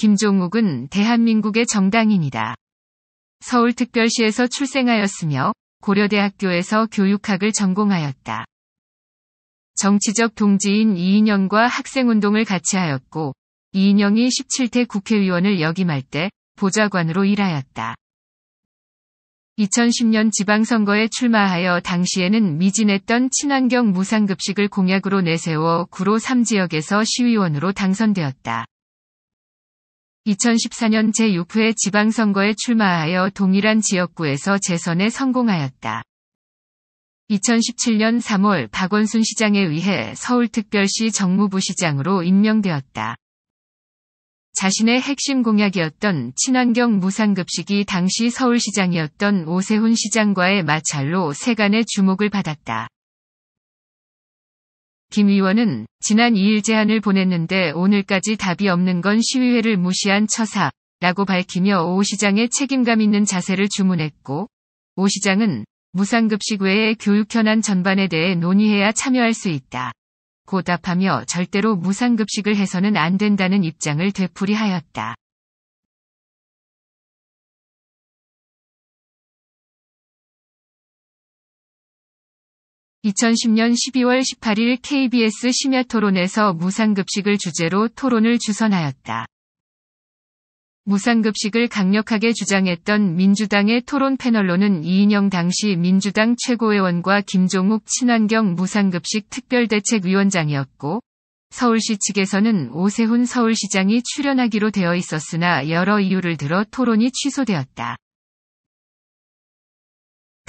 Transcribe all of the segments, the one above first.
김종욱은 대한민국의 정당인이다. 서울특별시에서 출생하였으며 고려대학교에서 교육학을 전공하였다. 정치적 동지인 이인영과 학생운동을 같이 하였고 이인영이 17대 국회의원을 역임할 때 보좌관으로 일하였다. 2010년 지방선거에 출마하여 당시에는 미진했던 친환경 무상급식을 공약으로 내세워 구로 3지역에서 시의원으로 당선되었다. 2014년 제6회 지방선거에 출마하여 동일한 지역구에서 재선에 성공하였다. 2017년 3월 박원순 시장에 의해 서울특별시 정무부시장으로 임명되었다. 자신의 핵심 공약이었던 친환경 무상급식이 당시 서울시장이었던 오세훈 시장과의 마찰로 세간의 주목을 받았다. 김 의원은 지난 2일 제안을 보냈는데 오늘까지 답이 없는 건 시의회를 무시한 처사, 라고 밝히며 오 시장의 책임감 있는 자세를 주문했고, 오 시장은 무상급식 외에 교육 현안 전반에 대해 논의해야 참여할 수 있다. 고 답하며 절대로 무상급식을 해서는 안 된다는 입장을 되풀이하였다. 2010년 12월 18일 KBS 심야 토론에서 무상급식을 주제로 토론을 주선하였다. 무상급식을 강력하게 주장했던 민주당의 토론 패널로는 이인영 당시 민주당 최고위원과 김종욱 친환경 무상급식 특별대책위원장이었고, 서울시 측에서는 오세훈 서울시장이 출연하기로 되어 있었으나 여러 이유를 들어 토론이 취소되었다.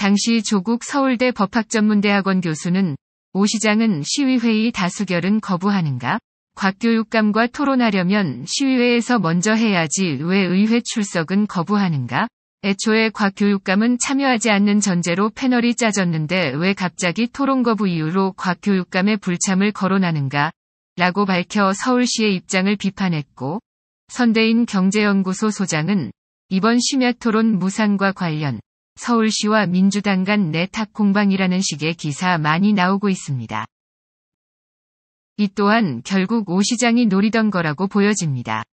당시 조국 서울대 법학전문대학원 교수는 오 시장은 시위회의 다수결은 거부하는가? 곽교육감과 토론하려면 시위회에서 먼저 해야지 왜 의회 출석은 거부하는가? 애초에 곽교육감은 참여하지 않는 전제로 패널이 짜졌는데 왜 갑자기 토론 거부 이유로 곽교육감의 불참을 거론하는가? 라고 밝혀 서울시의 입장을 비판했고, 선대인 경제연구소 소장은 이번 심야 토론 무상과 관련 서울시와 민주당 간 내탁 공방이라는 식의 기사 많이 나오고 있습니다. 이 또한 결국 오 시장이 노리던 거라고 보여집니다.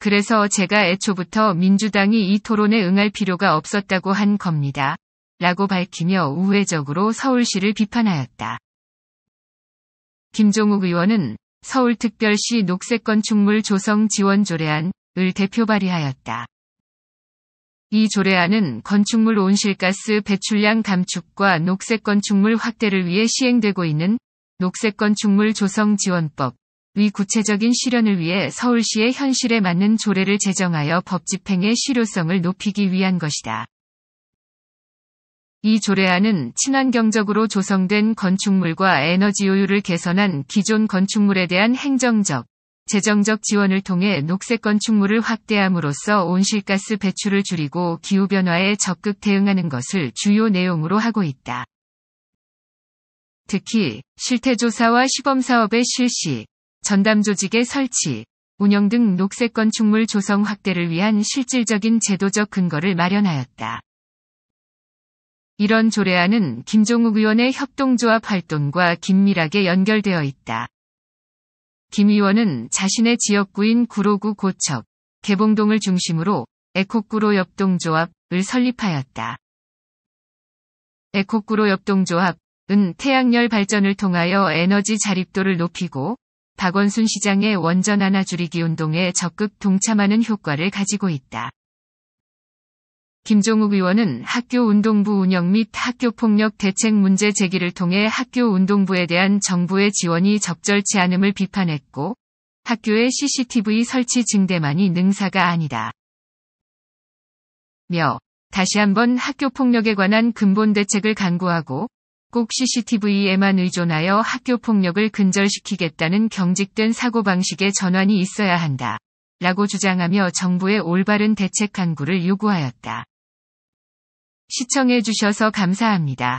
그래서 제가 애초부터 민주당이 이 토론에 응할 필요가 없었다고 한 겁니다. 라고 밝히며 우회적으로 서울시를 비판하였다. 김종욱 의원은 서울특별시 녹색건축물 조성 지원 조례안을 대표 발의하였다. 이 조례안은 건축물 온실가스 배출량 감축과 녹색 건축물 확대를 위해 시행되고 있는 녹색 건축물 조성 지원법, 위 구체적인 실현을 위해 서울시의 현실에 맞는 조례를 제정하여 법 집행의 실효성을 높이기 위한 것이다. 이 조례안은 친환경적으로 조성된 건축물과 에너지 효율을 개선한 기존 건축물에 대한 행정적, 재정적 지원을 통해 녹색 건축물을 확대함으로써 온실가스 배출을 줄이고 기후변화에 적극 대응하는 것을 주요 내용으로 하고 있다. 특히 실태조사와 시범사업의 실시, 전담 조직의 설치, 운영 등 녹색 건축물 조성 확대를 위한 실질적인 제도적 근거를 마련하였다. 이런 조례안은 김종욱 의원의 협동조합 활동과 긴밀하게 연결되어 있다. 김 의원은 자신의 지역구인 구로구 고척, 개봉동을 중심으로 에코구로 협동조합을 설립하였다. 에코구로 협동조합은 태양열 발전을 통하여 에너지 자립도를 높이고 박원순 시장의 원전 하나 줄이기 운동에 적극 동참하는 효과를 가지고 있다. 김종욱 의원은 학교 운동부 운영 및 학교 폭력 대책 문제 제기를 통해 학교 운동부에 대한 정부의 지원이 적절치 않음을 비판했고, 학교의 CCTV 설치 증대만이 능사가 아니다. 며, 다시 한번 학교 폭력에 관한 근본 대책을 강구하고, 꼭 CCTV에만 의존하여 학교 폭력을 근절시키겠다는 경직된 사고방식의 전환이 있어야 한다. 라고 주장하며 정부의 올바른 대책 강구를 요구하였다. 시청해주셔서 감사합니다.